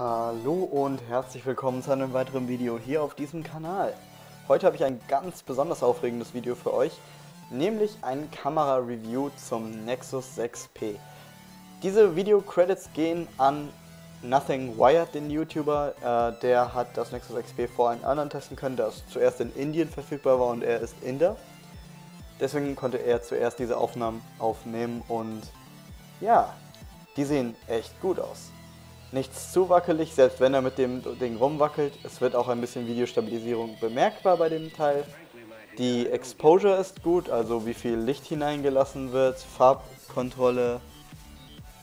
Hallo und herzlich willkommen zu einem weiteren Video hier auf diesem Kanal. Heute habe ich ein ganz besonders aufregendes Video für euch, nämlich ein Kamera-Review zum Nexus 6P. Diese Video-Credits gehen an Nothing Wired, den YouTuber. Äh, der hat das Nexus 6P vor einem anderen testen können, das zuerst in Indien verfügbar war und er ist Inder. Deswegen konnte er zuerst diese Aufnahmen aufnehmen und ja, die sehen echt gut aus. Nichts zu wackelig, selbst wenn er mit dem Ding rumwackelt. Es wird auch ein bisschen Videostabilisierung bemerkbar bei dem Teil. Die Exposure ist gut, also wie viel Licht hineingelassen wird, Farbkontrolle.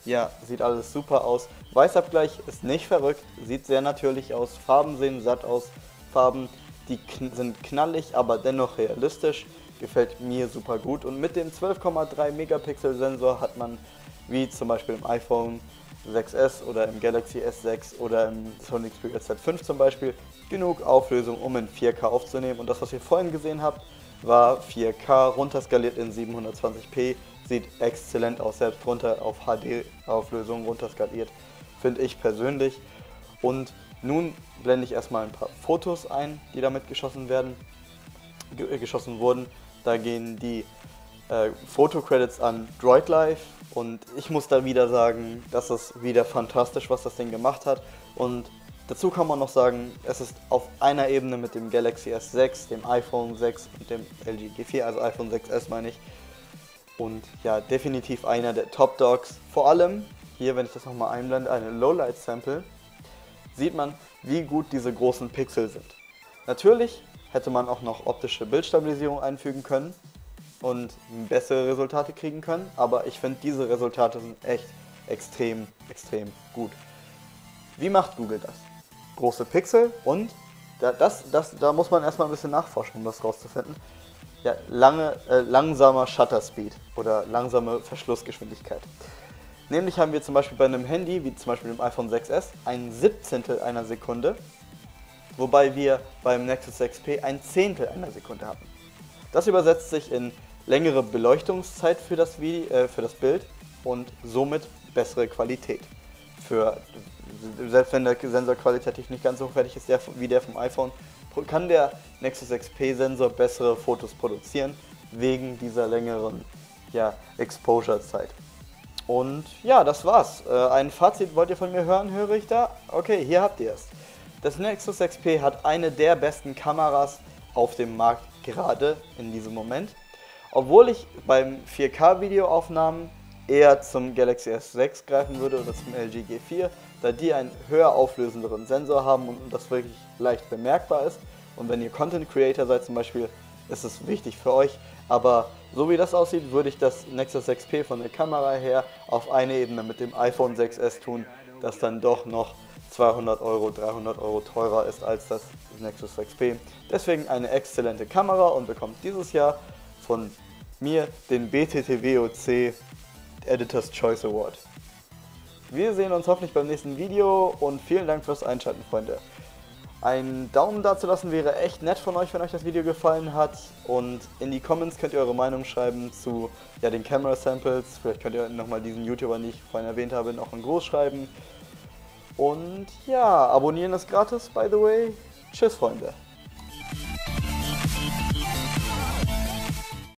Ja, sieht alles super aus. Weißabgleich ist nicht verrückt, sieht sehr natürlich aus. Farben sehen satt aus. Farben, die kn sind knallig, aber dennoch realistisch. Gefällt mir super gut. Und mit dem 12,3 Megapixel Sensor hat man, wie zum Beispiel im iPhone 6S oder im Galaxy S6 oder im Sony Xperia Z5 zum Beispiel, genug Auflösung, um in 4K aufzunehmen. Und das, was ihr vorhin gesehen habt, war 4K, runterskaliert in 720p, sieht exzellent aus, selbst runter auf HD-Auflösung runterskaliert, finde ich persönlich. Und nun blende ich erstmal ein paar Fotos ein, die damit geschossen werden, äh, geschossen wurden. Da gehen die äh, Fotocredits an Droid Life und ich muss da wieder sagen, das ist wieder fantastisch, was das Ding gemacht hat. Und dazu kann man noch sagen, es ist auf einer Ebene mit dem Galaxy S6, dem iPhone 6 und dem LG G4, also iPhone 6S meine ich. Und ja, definitiv einer der Top Dogs. Vor allem, hier, wenn ich das nochmal einblende, eine Lowlight Sample, sieht man, wie gut diese großen Pixel sind. Natürlich hätte man auch noch optische Bildstabilisierung einfügen können und bessere Resultate kriegen können, aber ich finde diese Resultate sind echt extrem, extrem gut. Wie macht Google das? Große Pixel und da, das, das, da muss man erstmal ein bisschen nachforschen, um das rauszufinden. Ja, lange, äh, langsamer Shutter Speed oder langsame Verschlussgeschwindigkeit. Nämlich haben wir zum Beispiel bei einem Handy, wie zum Beispiel dem iPhone 6s, ein Siebzehntel einer Sekunde, wobei wir beim Nexus 6P ein Zehntel einer Sekunde hatten. Das übersetzt sich in längere Beleuchtungszeit für das, Video, äh, für das Bild und somit bessere Qualität. Für, selbst wenn der Sensor qualitativ nicht ganz hochwertig ist der, wie der vom iPhone, kann der Nexus 6P Sensor bessere Fotos produzieren, wegen dieser längeren ja, Exposure-Zeit. Und ja, das war's. Äh, ein Fazit wollt ihr von mir hören, höre ich da? Okay, hier habt ihr es. Das Nexus 6P hat eine der besten Kameras auf dem Markt gerade in diesem Moment. Obwohl ich beim 4K-Videoaufnahmen eher zum Galaxy S6 greifen würde oder zum LG G4, da die einen höher auflösenderen Sensor haben und das wirklich leicht bemerkbar ist. Und wenn ihr Content Creator seid zum Beispiel, ist es wichtig für euch. Aber so wie das aussieht, würde ich das Nexus 6P von der Kamera her auf eine Ebene mit dem iPhone 6s tun, das dann doch noch 200 Euro, 300 Euro teurer ist als das Nexus 6P. Deswegen eine exzellente Kamera und bekommt dieses Jahr von mir den BTTWOC Editor's Choice Award. Wir sehen uns hoffentlich beim nächsten Video und vielen Dank fürs Einschalten, Freunde. Ein Daumen da zu lassen wäre echt nett von euch, wenn euch das Video gefallen hat. Und in die Comments könnt ihr eure Meinung schreiben zu ja, den Camera Samples. Vielleicht könnt ihr nochmal diesen YouTuber, den ich vorhin erwähnt habe, noch ein Groß schreiben. Und ja, abonnieren ist gratis, by the way. Tschüss, Freunde.